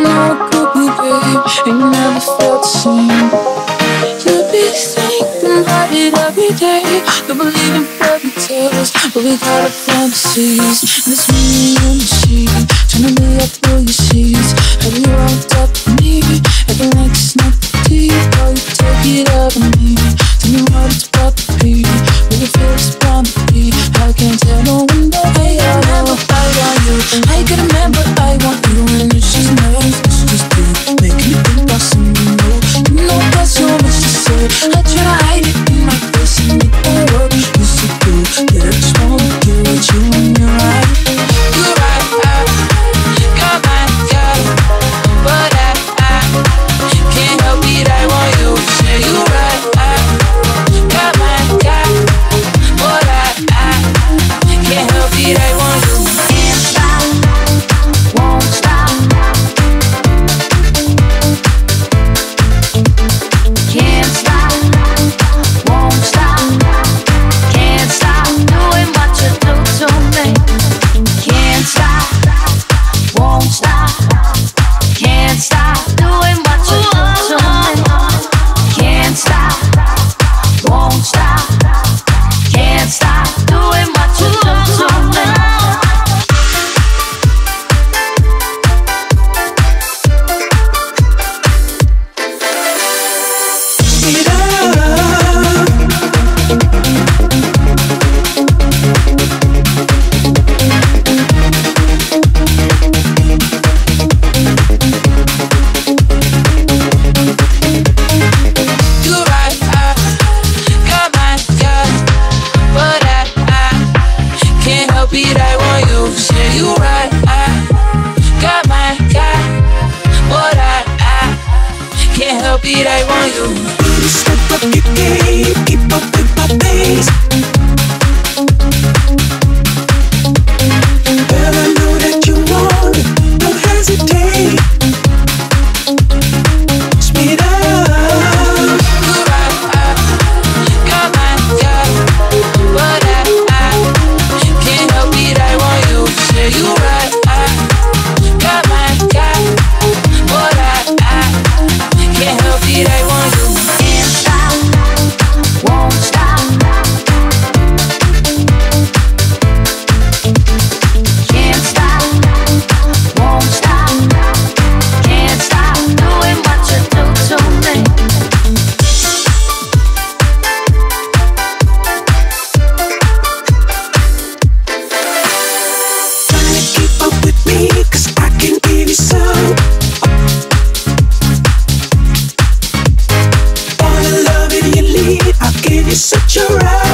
nothing could be. Ain't never felt seen. You be thinking it every day. You believe in fairy tales, but we got our fantasies. And it's me and the machine, up your sheets. Up to me, you take it up and direi beat, I want you. Step up your game, keep up with my pace. such a ride.